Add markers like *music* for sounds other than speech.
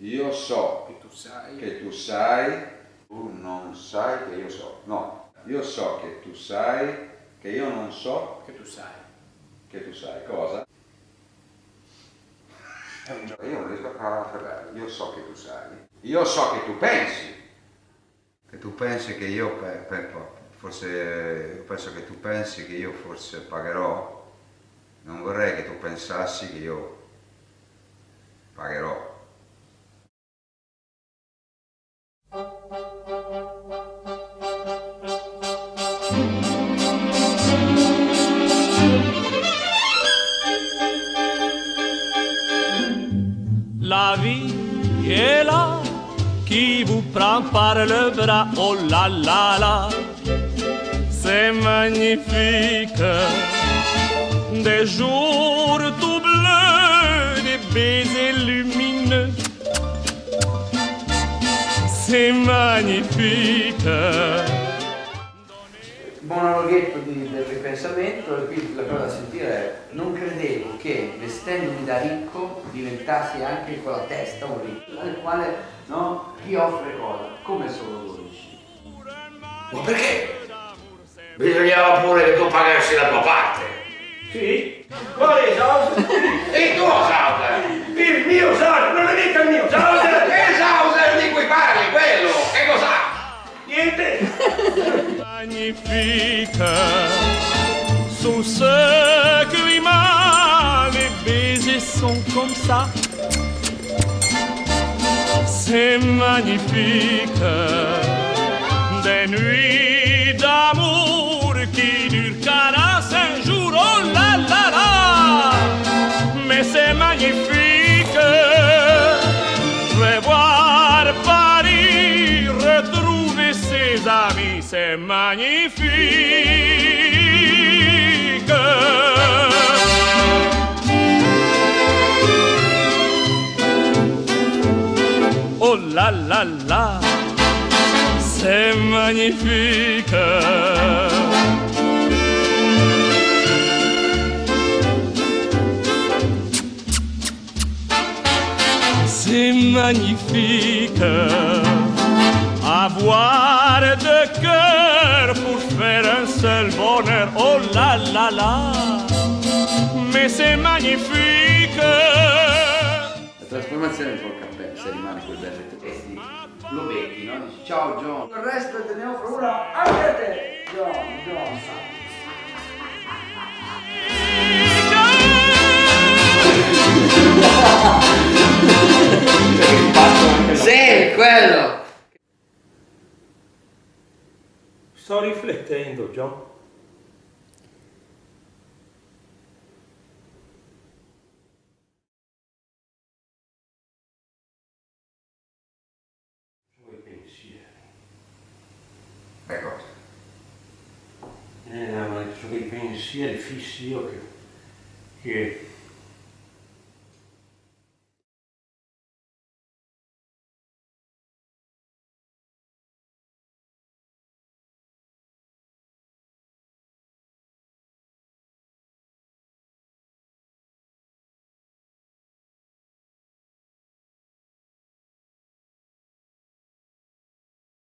Io so che tu sai, che tu sai, tu non sai che io so. No, io so che tu sai che io non so che tu sai. che tu sai. Cosa? Io non riesco a afferrare. Io so che tu sai. Io so che tu pensi. Che tu pensi che io per, per- forse io penso che tu pensi che io forse pagherò. Non vorrei che tu pensassi che io pagherò. La vie est là qui vous prend par le bras. Oh là là là, c'est magnifique. Des jours tout bleus, des baisers lumineux. C'est magnifique. Monologhetto di- del ripensamento e qui la cosa da sentire è non credevo che vestendomi da ricco diventassi anche con la testa un ricco al quale no, chi offre cosa come sono 12 Ma perché? Bisognava pure che tu pagassi la tua parte. Sì? Quale Sauser? *laughs* magnifiques sont ceux que m'a les baisers sont comme ça. C'est magnifique. C'est magnifique. Oh là là là, c'est magnifique. C'est magnifique. Avoir de cœur pour faire un seul bonheur. Oh là là là, mais c'est magnifique. la trasformazione col cappello se rimane quel berretto lo becchi no? dici ciao John il resto te ne offro una anche a te Sto riflettendo, John. Suoi pensieri. Ecco. Eh, no, ma sono quei pensieri fissi io che, che